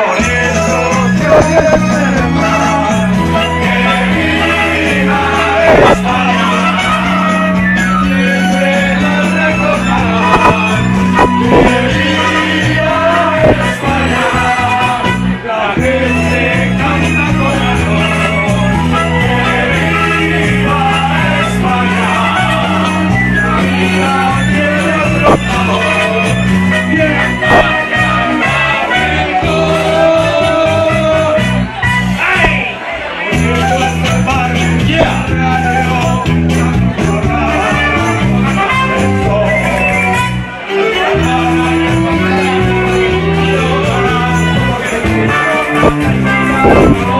por eso. Thank